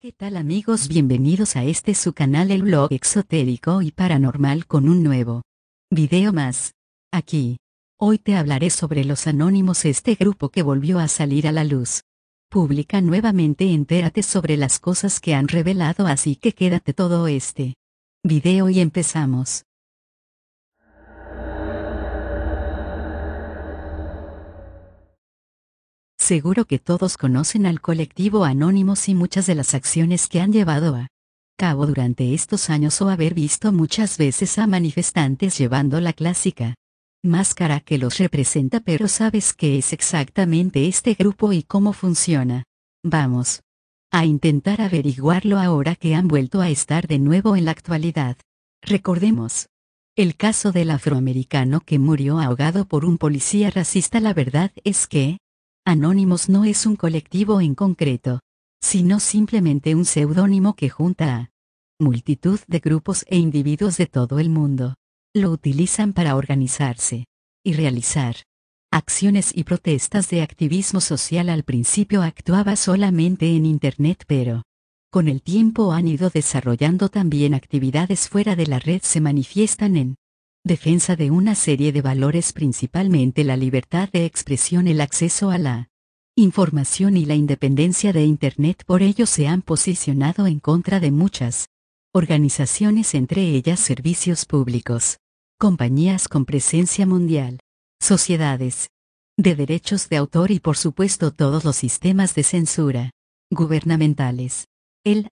¿Qué tal amigos? Bienvenidos a este su canal el blog exotérico y paranormal con un nuevo video más. Aquí. Hoy te hablaré sobre los anónimos este grupo que volvió a salir a la luz. Publica nuevamente entérate sobre las cosas que han revelado así que quédate todo este video y empezamos. Seguro que todos conocen al colectivo Anónimos y muchas de las acciones que han llevado a cabo durante estos años o haber visto muchas veces a manifestantes llevando la clásica máscara que los representa pero ¿sabes qué es exactamente este grupo y cómo funciona? Vamos a intentar averiguarlo ahora que han vuelto a estar de nuevo en la actualidad. Recordemos. El caso del afroamericano que murió ahogado por un policía racista la verdad es que, Anónimos no es un colectivo en concreto, sino simplemente un seudónimo que junta a multitud de grupos e individuos de todo el mundo. Lo utilizan para organizarse y realizar acciones y protestas de activismo social. Al principio actuaba solamente en Internet pero con el tiempo han ido desarrollando también actividades fuera de la red se manifiestan en defensa de una serie de valores principalmente la libertad de expresión, el acceso a la información y la independencia de Internet. Por ello se han posicionado en contra de muchas organizaciones, entre ellas servicios públicos, compañías con presencia mundial, sociedades de derechos de autor y por supuesto todos los sistemas de censura gubernamentales. El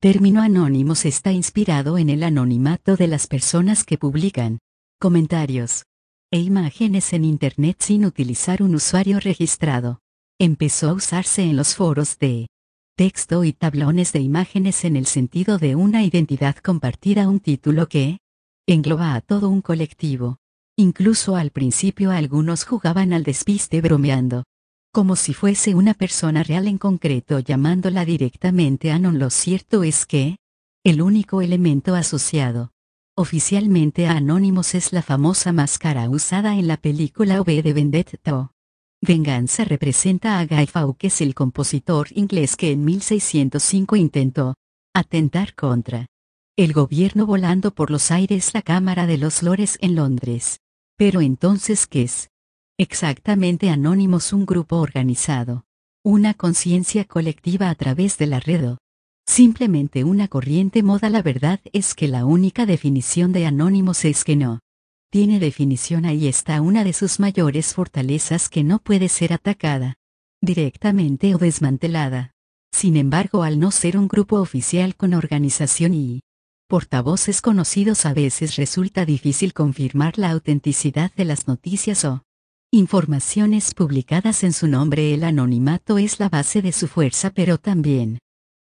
término anónimos está inspirado en el anonimato de las personas que publican comentarios e imágenes en Internet sin utilizar un usuario registrado. Empezó a usarse en los foros de texto y tablones de imágenes en el sentido de una identidad compartida, un título que engloba a todo un colectivo. Incluso al principio algunos jugaban al despiste bromeando, como si fuese una persona real en concreto llamándola directamente Anon. Lo cierto es que, el único elemento asociado Oficialmente Anonymous es la famosa máscara usada en la película V de Vendetta. Venganza representa a Guy Fawkes el compositor inglés que en 1605 intentó atentar contra el gobierno volando por los aires la Cámara de los Lores en Londres. Pero entonces, ¿qué es? Exactamente Anonymous un grupo organizado. Una conciencia colectiva a través de la red simplemente una corriente moda. La verdad es que la única definición de anónimos es que no. Tiene definición ahí está una de sus mayores fortalezas que no puede ser atacada directamente o desmantelada. Sin embargo, al no ser un grupo oficial con organización y portavoces conocidos a veces resulta difícil confirmar la autenticidad de las noticias o informaciones publicadas en su nombre. El anonimato es la base de su fuerza pero también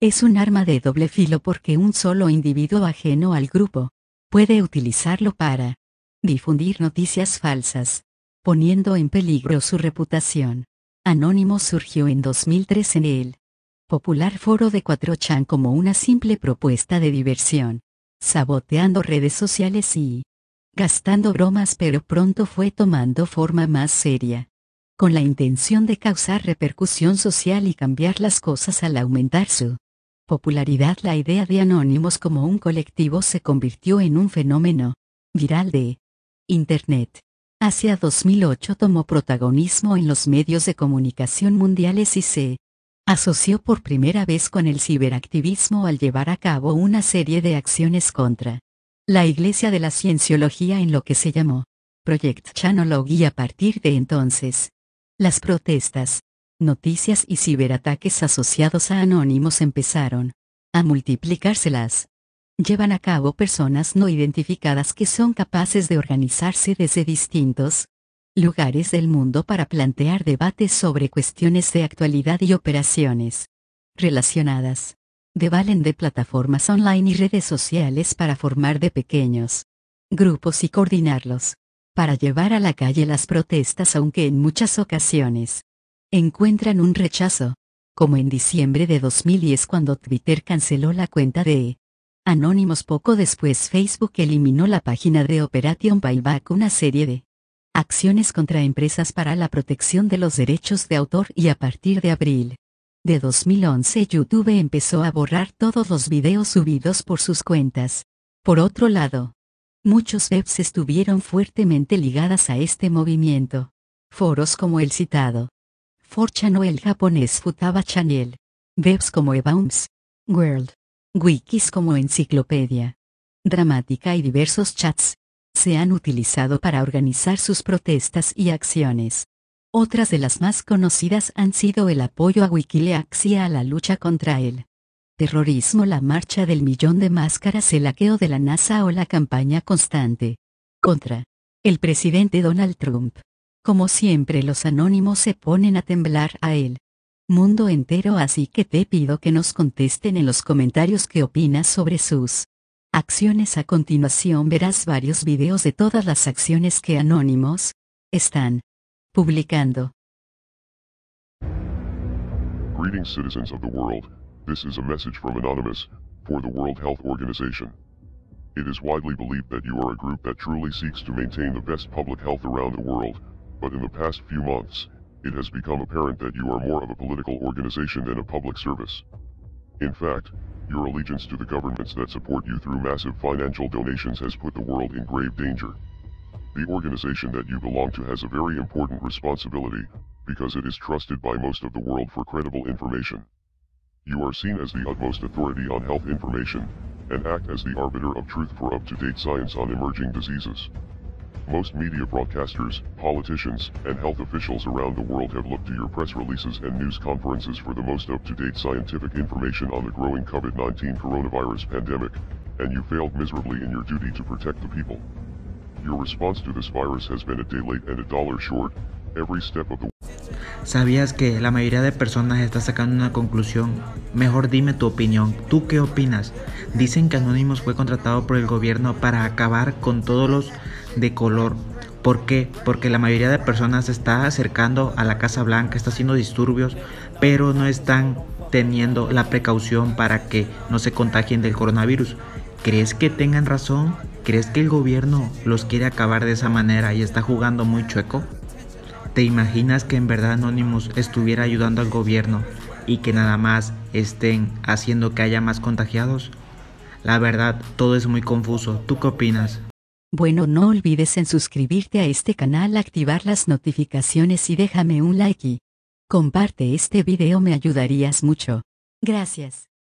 es un arma de doble filo porque un solo individuo ajeno al grupo puede utilizarlo para difundir noticias falsas, poniendo en peligro su reputación. Anónimo surgió en 2003 en el popular foro de 4chan como una simple propuesta de diversión, saboteando redes sociales y gastando bromas pero pronto fue tomando forma más seria con la intención de causar repercusión social y cambiar las cosas al aumentar su popularidad la idea de Anónimos como un colectivo se convirtió en un fenómeno viral de Internet. Hacia 2008 tomó protagonismo en los medios de comunicación mundiales y se asoció por primera vez con el ciberactivismo al llevar a cabo una serie de acciones contra la Iglesia de la Cienciología en lo que se llamó Project Chanology a partir de entonces. Las protestas, noticias y ciberataques asociados a anónimos empezaron a multiplicárselas. Llevan a cabo personas no identificadas que son capaces de organizarse desde distintos lugares del mundo para plantear debates sobre cuestiones de actualidad y operaciones relacionadas. Devalen de plataformas online y redes sociales para formar de pequeños grupos y coordinarlos, para llevar a la calle las protestas aunque en muchas ocasiones encuentran un rechazo, como en diciembre de 2010 cuando Twitter canceló la cuenta de Anonymous poco después Facebook eliminó la página de Operation Payback una serie de acciones contra empresas para la protección de los derechos de autor y a partir de abril De 2011 YouTube empezó a borrar todos los videos subidos por sus cuentas. Por otro lado, muchos webs estuvieron fuertemente ligadas a este movimiento. Foros como el citado 4chan o el japonés Futaba Channel. Webs como Ebounce, World, wikis como Enciclopedia, Dramática y diversos chats se han utilizado para organizar sus protestas y acciones. Otras de las más conocidas han sido el apoyo a Wikileaks y a la lucha contra el terrorismo, la marcha del millón de máscaras, el hackeo de la NASA o la campaña constante contra el presidente Donald Trump. Como siempre los anónimos se ponen a temblar a él. Mundo entero así que te pido que nos contesten en los comentarios qué opinas sobre sus acciones. A continuación verás varios videos de todas las acciones que anónimos están publicando. Greetings, citizens of the world. This is a message from Anonymous for the World Health Organization. It is widely believed that you are a group that truly seeks to maintain the best public health around the world, but in the past few months, it has become apparent that you are more of a political organization than a public service. In fact, your allegiance to the governments that support you through massive financial donations has put the world in grave danger. The organization that you belong to has a very important responsibility, because it is trusted by most of the world for credible information. You are seen as the utmost authority on health information, and act as the arbiter of truth for up-to-date science on emerging diseases. Most media broadcasters, politicians, and health officials around the world have looked to your press releases and news conferences for the most up-to-date scientific information on the growing COVID-19 coronavirus pandemic, and you failed miserably in your duty to protect the people. Your response to this virus has been a day late and a dollar short, every step of the ¿Sabías que la mayoría de personas está sacando una conclusión? Mejor dime tu opinión. ¿Tú qué opinas? Dicen que Anonymous fue contratado por el gobierno para acabar con todos los de color. ¿Por qué? Porque la mayoría de personas está acercando a la Casa Blanca, está haciendo disturbios, pero no están teniendo la precaución para que no se contagien del coronavirus. ¿Crees que tengan razón? ¿Crees que el gobierno los quiere acabar de esa manera y está jugando muy chueco? ¿Te imaginas que en verdad Anonymous estuviera ayudando al gobierno y que nada más estén haciendo que haya más contagiados? La verdad, todo es muy confuso. ¿Tú qué opinas? Bueno, no olvides en suscribirte a este canal, activar las notificaciones y déjame un like y comparte este video me ayudarías mucho. Gracias.